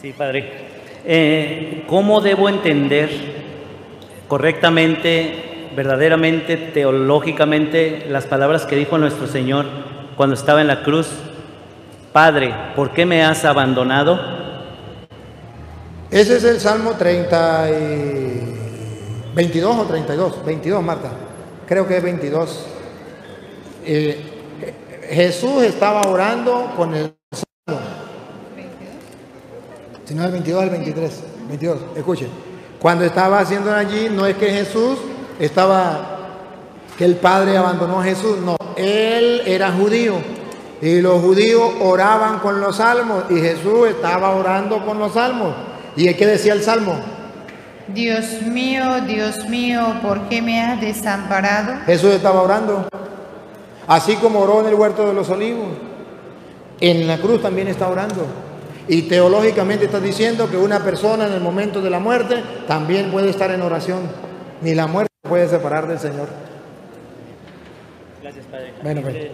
Sí, Padre. Eh, ¿Cómo debo entender correctamente, verdaderamente, teológicamente, las palabras que dijo nuestro Señor cuando estaba en la cruz? Padre, ¿por qué me has abandonado? Ese es el Salmo 30 y 22 o 32, 22 Marta, creo que es 22. Eh, Jesús estaba orando con el. Si no es el 22, el 23, 22, escuchen. Cuando estaba haciendo allí, no es que Jesús estaba, que el Padre abandonó a Jesús, no, él era judío. Y los judíos oraban con los salmos y Jesús estaba orando con los salmos. ¿Y qué decía el salmo? Dios mío, Dios mío, ¿por qué me has desamparado? Jesús estaba orando. Así como oró en el huerto de los olivos. En la cruz también está orando. Y teológicamente está diciendo que una persona en el momento de la muerte también puede estar en oración. Ni la muerte puede separar del Señor. Gracias, Padre. Bueno, pues. Eh,